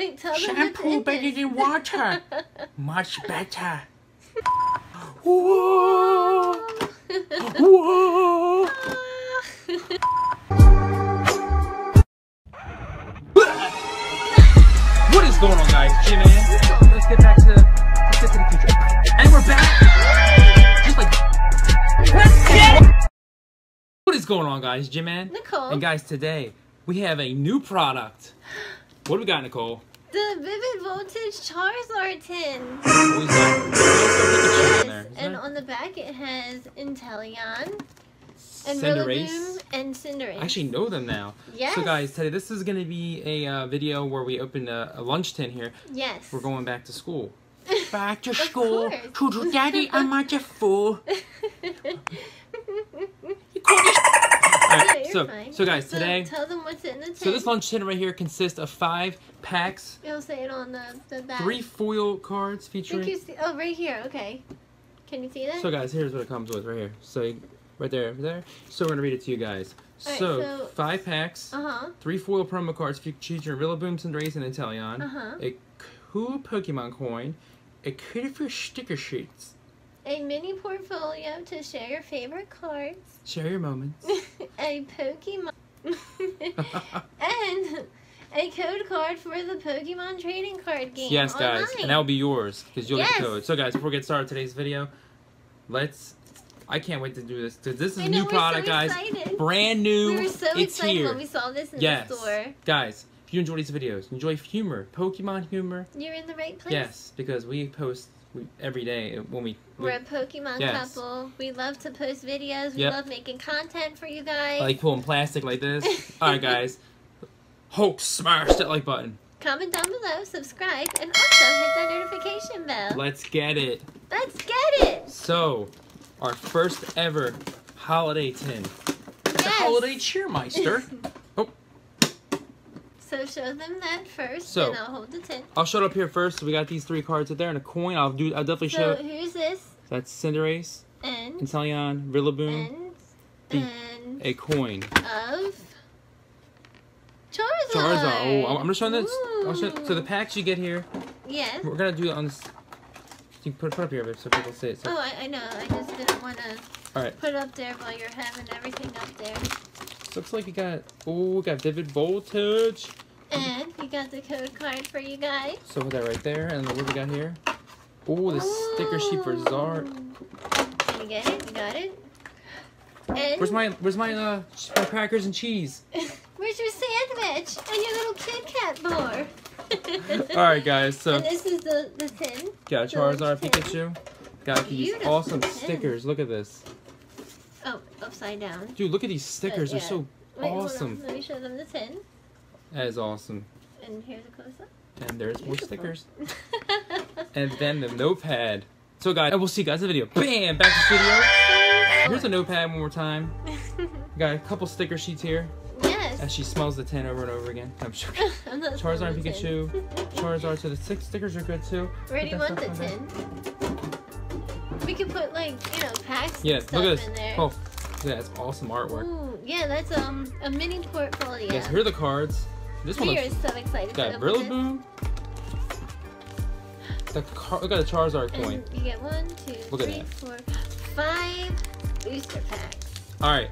Wait, tell them Shampoo what's in better it. than water. Much better. Whoa! Whoa! What is going on, guys? Jim man. Let's get back to let's get to the future. And we're back. Just like What is going on, guys? Jim man. Nicole. And guys, today we have a new product. What do we got, Nicole? The Vivid Voltage Charizard tin. What is that? There. Yes, and that on the back it has Inteleon and Cinderace? Rillaboom and Cinderace. I actually know them now. yes. So guys, today this is going to be a uh, video where we open a, a lunch tin here. Yes. We're going back to school. Back to Of school. course. To daddy, I'm not a fool. Yeah, Alright, you're so, fine. so guys, So today, tell them what's in the tin. so this lunch tin right here consists of five packs, You'll say it on the, the back. three foil cards think featuring. you see, oh, right here. Okay. Can you see that? So guys, here's what it comes with right here. So right there, right there. So we're gonna read it to you guys. Alright, so, so- five packs, uh huh. three foil promo cards featuring Rillaboom, Cinderace, and Inteleon. Uh huh. a cool Pokemon coin, a Cuttlefish sticker sheets. A mini portfolio to share your favorite cards. Share your moments. a Pokemon. and a code card for the Pokemon trading card game. yes, guys, online. and that will be yours because you'll get Yes. the code. So, guys, before we get started today's video, let's. I can't wait to do this. 'cause This is a new product, so guys. excited. Brand new. We were so it's excited here. when we saw this in yes, the store. guys. If you enjoy these videos, enjoy humor, Pokemon humor. You're in the right place. Yes, because we post we, every day uh, when we. we We're a Pokemon Yes. couple. We love to post videos. We Yep. love making content for you guys. like pulling plastic like this. All right, guys. Hulk smash that like button. Comment down below, subscribe, and also hit that notification bell. Let's get it. Let's get it! So, our first ever holiday tin. It's a Yes. holiday cheermeister. So show them that first, So- and I'll hold the tin. I'll show it up here first. So we got these three cards right there and a coin. I'll do. I'll definitely show. So who's this? That's Cinderace, And Inteleon, Rillaboom, and and a coin. of Charizard. Charizard. Oh, I'm just showing this. I'll show, so the packs you get here, Yes. we're gonna do it on this. You can put, put up here so people see it. So, Oh, I, I know. I just didn't want to all right. put it up there while you're having everything up there. Looks like you got. Oh, we got vivid voltage. And we got the code card for you guys. So put that right there, and what we got here? Oh, the sticker sheet for Zard. Can you get it? You got it? And Where's my Where's my uh my crackers and cheese? Where's your sandwich and your little Kit Kat bar? All right, guys. So and this is the the tin. got Charizard, tin. Pikachu. Got these awesome tin. stickers. Look at this, upside down. dude. Look at these stickers. yeah. They're so Wait, awesome. Let me show them the tin. That is awesome. And here's a close up. And there's more stickers. And then the notepad. So guys, I will see you guys in the video. Bam! Back to studio. Here's a notepad one more time. Got a couple sticker sheets here yes. as she smells the tin over and over again. I'm sure. I'm not Charizard, Pikachu. Charizard. So the six stickers are good too. You want the tin? We could put like you know packs Yeah, look at this. in there. Oh, yeah, that's awesome artwork. Ooh, yeah, that's um a mini portfolio. Yes, here are the cards. This one we looks are so excited got to open. Rillaboom. The car, look at the Charizard coin. And you get one, two, Look three, four, five booster packs. All right,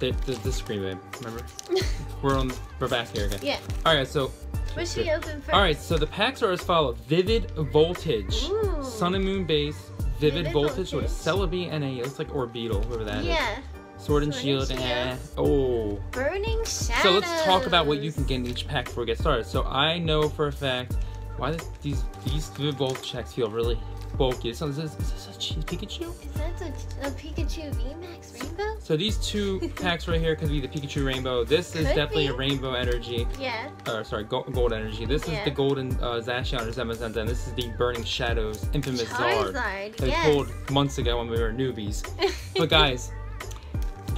the, the, the screen, babe. Remember, we're on. We're back here again. Yeah. All right, so What's she open first? all right, so the packs are as follows: Vivid Voltage, Ooh. Sun and Moon base, Vivid, Vivid Voltage, with a Celebi and a looks like Orbeetle, whoever that is. Yeah. Sword and Sword Shield. and eh. Shield. Oh. Burning shadows. So let's talk about what you can get in each pack before we get started. So I know for a fact why this, these these Vivid Voltage checks feel really bulky. So is this, is this a cheese Pikachu? Is that a, a Pikachu VMAX Rainbow? So these two packs right here could be the Pikachu Rainbow. This is definitely be. a Rainbow Energy. Yeah. Or sorry, gold, gold Energy. This is the Golden uh, Zacian or Zamazenta, and this is the Burning Shadows Infamous Zard. Charizard. That Yes. pulled months ago when we were newbies. But guys,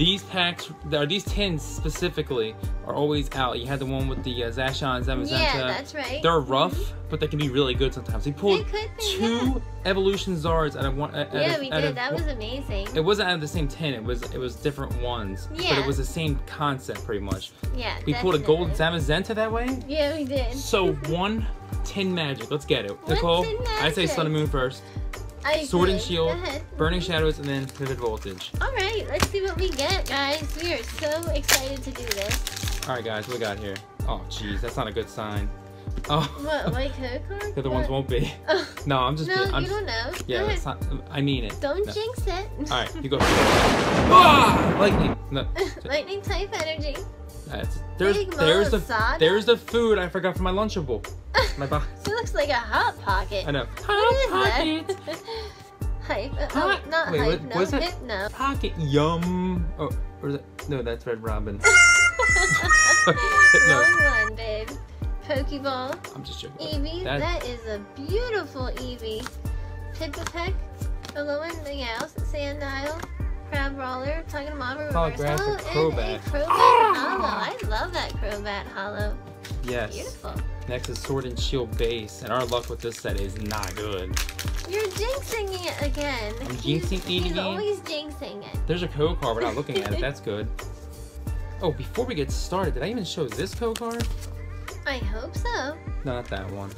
these packs, or these tins specifically, are always out. You had the one with the uh, Zacian Zamazenta. Yeah, that's right. They're rough, but they can be really good sometimes. We pulled be, two yeah. evolution Zards out of one. Out Yeah, of, we did. of That was amazing. It wasn't out of the same tin. It was it was different ones. But it was the same concept pretty much. Yeah. We pulled a gold. Zamazenta that way. Yeah, we did. So one tin magic. Let's get it. One Nicole, I say Sun and. Moon first. I Sword and. Shield, Burning Shadows, and then Vivid Voltage. All right, let's see what we get, guys. We are so excited to do this. All right, guys, what we got here? Oh, jeez, that's not a good sign. Oh, What, like code card? the other ones won't be. Oh, No, I'm just. no, I'm you just don't know. yeah, that's not. I mean it. Don't No. jinx it. All right, you go. ah, lightning. No, Lightning type energy. that's, there's Big there's the there's the food I forgot from my lunchable. My box. It looks like a hot pocket. I know. What is Hot that? pocket. hype. Uh, Hot- Oh, not Wait, hype. what- no, was it? hypno. Pocket yum. Oh, or is it? No, that's Red Robin. Wrong one, babe. Pokeball. I'm just joking. Eevee. That- that is a beautiful Eevee. Pikipek. Alolan Meowth. Sandile. Crabrawler. Toggenmama. Holographic Reverse Crobat. And a Crobat Holo. I love that Crobat Holo. Yes. Beautiful. Next is Sword and Shield base, and our luck with this set is not good. You're jinxing it again. I'm He's- jinxing it He's again? always jinxing it. There's a code card. We're not looking at it. That's good. Oh, before we get started, did I even show this code card? I hope so. No, not that one.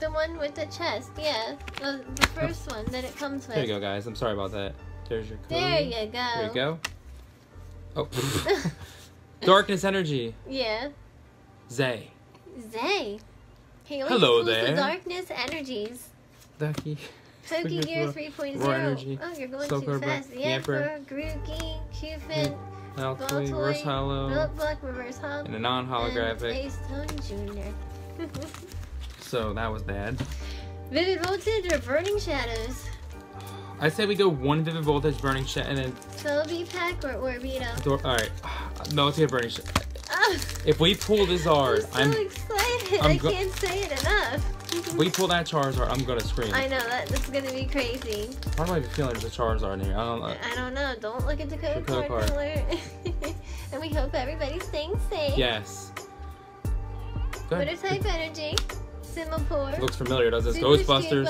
The one with the chest, yeah. The, the first one that it comes with. There you go, guys. I'm sorry about that. There's your code. There you go. There you go. Oh. Darkness Energy. Yeah. Zay. Zay. He Hello pulls there. The darkness energies. Ducky. Pokegear Forget 3.0. Oh, you're going Soul too Cobra, fast. The Yamper. Emperor, Grookey, Cufin, Altoy, Baltoy, Reverse Holo, Notebook, Reverse Holo, and a non-holographic. and Ace Tone Jr. So that was bad. Vivid Voltage or Burning Shadows? I say we go one Vivid Voltage, Burning Shot, and then Celebi Pack or Orbeetle? Dor- all right. No, let's get Burning Shot. If we pull this Zard, I'm so I'm. excited. I'm I can't say it enough. We pull that Charizard, I'm gonna scream. I know that this is gonna be crazy. Why do I have a feeling there's a Charizard in here? I don't know. I don't know. Don't look at the code The code card card. alert. and we hope everybody's staying safe. Yes. Go Twitter ahead. type energy. Simipour. Looks familiar, does this? Super Ghostbusters.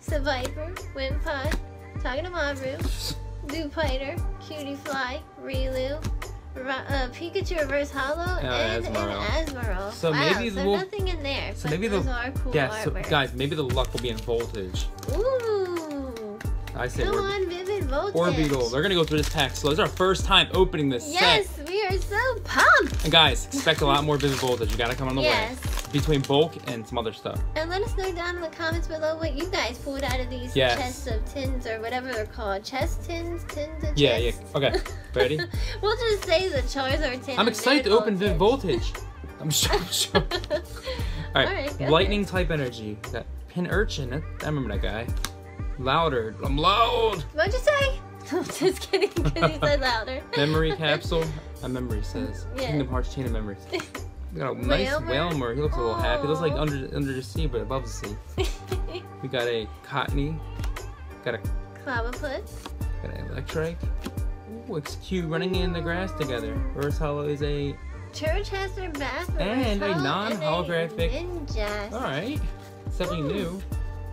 Scuba, Seviper. Wimpod. Togedemaru. Dewpider. Cutiefly. Riolu. Uh, Pikachu Reverse Holo. and Asmodee. an. So wow, maybe so we'll- nothing in there. so maybe those the- are cool Yeah, so guys, maybe the luck will be in Voltage. Ooh. I say Come Orb- on, Vivid Voltage. Orbital. They're gonna go through this pack. So it's our first time opening this set. Yes, we are so pumped. And guys, expect a lot more Vivid Voltage. You gotta come on the Yes. way. Between bulk and some other stuff. And let us know down in the comments below what you guys pulled out of these Yes. chests of tins or whatever they're called. Chest tins? Tins of Yeah, yeah. chests? Okay. Ready? we'll just say the Charizard tin. I'm excited to open Vivid Voltage. I'm sure. sure. Alright, Alright, go lightning type energy. Got Pincurchin. I remember that guy. Louder. I'm loud. What'd you say? just kidding, because he said louder. Memory capsule. A memory says. Yeah. Kingdom Hearts Chain of Memories. We got a nice? Wailmer. He looks a little happy. He looks like under under the sea, but above the sea. We got a Cottonee. Got a Clobbopus. got an Electrike. Ooh, it's cute running in the grass together. Reverse Holo is a. Turchaster Bath. And a non-holographic- Ninja. Alright. Something Ooh. new.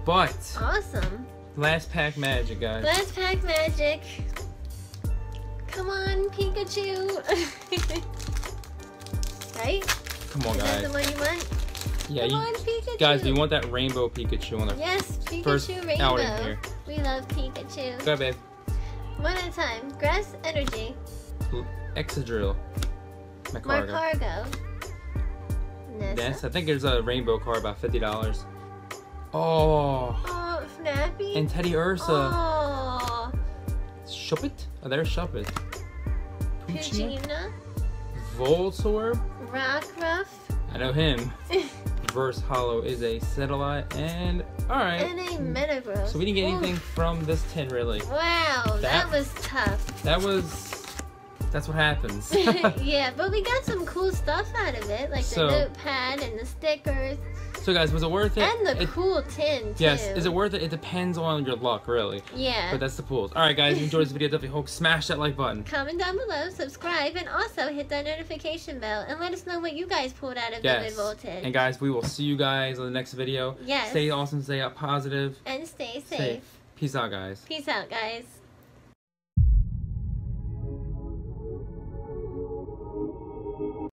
But Awesome. last pack magic, guys. Last pack magic. Come on, Pikachu. right? Come on, Is that the guys. one you want? Yeah, Come you on, Pikachu. guys, do you want that rainbow Pikachu on the Yes, Pikachu first Rainbow. outing here? We love Pikachu. Go, babe. One at a time. Grass Energy. Excadrill. Magcargo. Nessa. Yes, I think there's a rainbow card about fifty dollars. Oh, Oh, Snappy. and Teddiursa. Oh, Shuppet? Oh, there's Shuppet. Pugina. Voltorb? Rockruff. I know him. Verse Holo is a satellite, and alright. and a Metagross. So we didn't get anything from this tin, really. Wow, that, That- was tough. That was That's what happens. yeah, but we got some cool stuff out of it, like So- the notepad and the stickers so guys, was it worth it? and the It- cool tin too. Yes, is it worth it? It depends on your luck, really. Yeah. But that's the pools. All right, guys, if you enjoyed this video, definitely hope smash that like button. Comment down below, subscribe, and also hit that notification bell, and let us know what you guys pulled out of the Yes. Revolted. And guys, we will see you guys on the next video. Yes. Stay awesome, stay up positive. and stay safe. Safe. Peace out, guys. Peace out, guys.